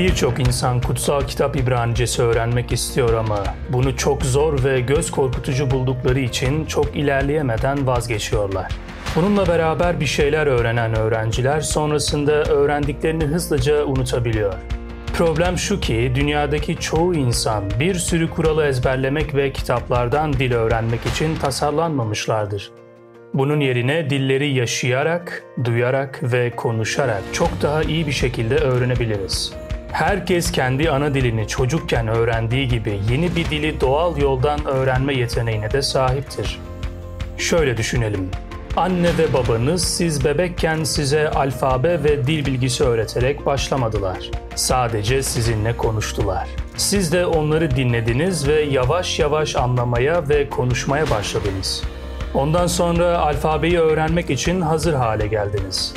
Birçok insan kutsal kitap İbranicesi öğrenmek istiyor ama bunu çok zor ve göz korkutucu buldukları için çok ilerleyemeden vazgeçiyorlar. Bununla beraber bir şeyler öğrenen öğrenciler sonrasında öğrendiklerini hızlıca unutabiliyor. Problem şu ki dünyadaki çoğu insan bir sürü kuralı ezberlemek ve kitaplardan dil öğrenmek için tasarlanmamışlardır. Bunun yerine dilleri yaşayarak, duyarak ve konuşarak çok daha iyi bir şekilde öğrenebiliriz. Herkes kendi ana dilini çocukken öğrendiği gibi yeni bir dili doğal yoldan öğrenme yeteneğine de sahiptir. Şöyle düşünelim. Anne ve babanız siz bebekken size alfabe ve dil bilgisi öğreterek başlamadılar. Sadece sizinle konuştular. Siz de onları dinlediniz ve yavaş yavaş anlamaya ve konuşmaya başladınız. Ondan sonra alfabeyi öğrenmek için hazır hale geldiniz.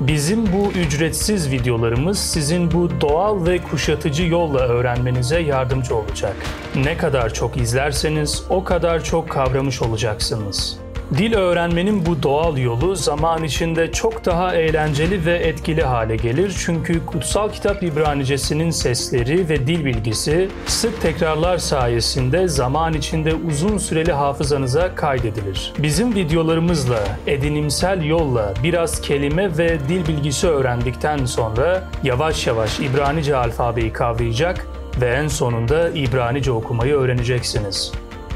Bizim bu ücretsiz videolarımız sizin bu doğal ve kuşatıcı yolla öğrenmenize yardımcı olacak. Ne kadar çok izlerseniz o kadar çok kavramış olacaksınız. Dil öğrenmenin bu doğal yolu zaman içinde çok daha eğlenceli ve etkili hale gelir çünkü kutsal kitap İbranicesinin sesleri ve dil bilgisi sık tekrarlar sayesinde zaman içinde uzun süreli hafızanıza kaydedilir. Bizim videolarımızla, edinimsel yolla biraz kelime ve dil bilgisi öğrendikten sonra yavaş yavaş İbranice alfabeyi kavrayacak ve en sonunda İbranice okumayı öğreneceksiniz.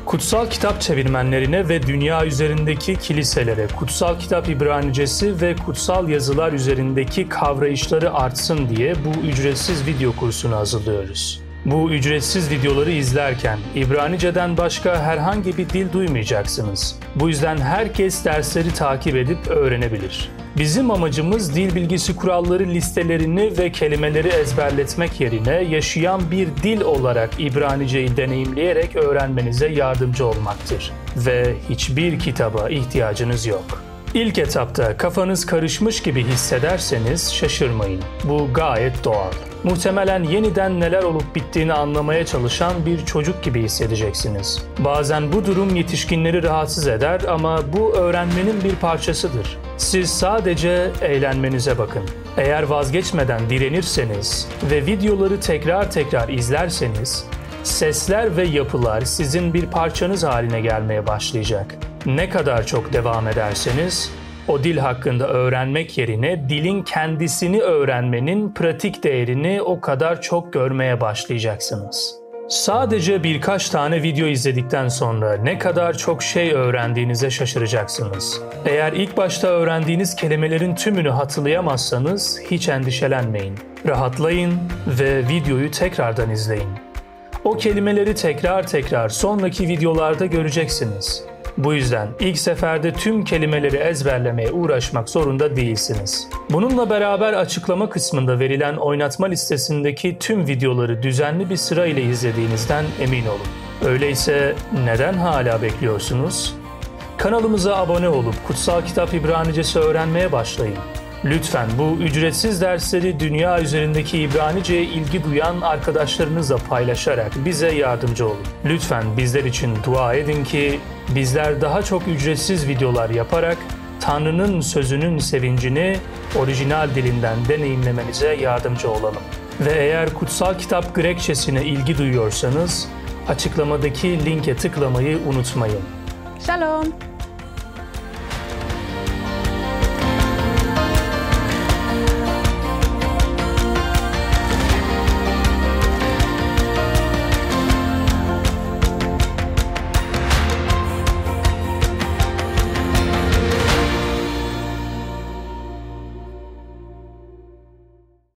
Kutsal kitap çevirmenlerine ve dünya üzerindeki kiliselere kutsal kitap İbranicesi ve kutsal yazılar üzerindeki kavrayışları artsın diye bu ücretsiz video kursunu hazırlıyoruz. Bu ücretsiz videoları izlerken İbranice'den başka herhangi bir dil duymayacaksınız. Bu yüzden herkes dersleri takip edip öğrenebilir. Bizim amacımız dil bilgisi kuralları listelerini ve kelimeleri ezberletmek yerine yaşayan bir dil olarak İbranice'yi deneyimleyerek öğrenmenize yardımcı olmaktır. Ve hiçbir kitaba ihtiyacınız yok. İlk etapta kafanız karışmış gibi hissederseniz şaşırmayın. Bu gayet doğal. Muhtemelen yeniden neler olup bittiğini anlamaya çalışan bir çocuk gibi hissedeceksiniz. Bazen bu durum yetişkinleri rahatsız eder ama bu öğrenmenin bir parçasıdır. Siz sadece eğlenmenize bakın. Eğer vazgeçmeden direnirseniz ve videoları tekrar tekrar izlerseniz, sesler ve yapılar sizin bir parçanız haline gelmeye başlayacak. Ne kadar çok devam ederseniz o dil hakkında öğrenmek yerine dilin kendisini öğrenmenin pratik değerini o kadar çok görmeye başlayacaksınız. Sadece birkaç tane video izledikten sonra ne kadar çok şey öğrendiğinize şaşıracaksınız. Eğer ilk başta öğrendiğiniz kelimelerin tümünü hatırlayamazsanız hiç endişelenmeyin. Rahatlayın ve videoyu tekrardan izleyin. O kelimeleri tekrar tekrar sonraki videolarda göreceksiniz. Bu yüzden ilk seferde tüm kelimeleri ezberlemeye uğraşmak zorunda değilsiniz. Bununla beraber açıklama kısmında verilen oynatma listesindeki tüm videoları düzenli bir sıra ile izlediğinizden emin olun. Öyleyse neden hala bekliyorsunuz? Kanalımıza abone olup Kutsal Kitap İbranicesi öğrenmeye başlayın. Lütfen bu ücretsiz dersleri dünya üzerindeki İbranice'ye ilgi duyan arkadaşlarınızla paylaşarak bize yardımcı olun. Lütfen bizler için dua edin ki bizler daha çok ücretsiz videolar yaparak Tanrı'nın sözünün sevincini orijinal dilinden deneyimlemenize yardımcı olalım. Ve eğer kutsal kitap Grekçesine ilgi duyuyorsanız açıklamadaki linke tıklamayı unutmayın. Shalom.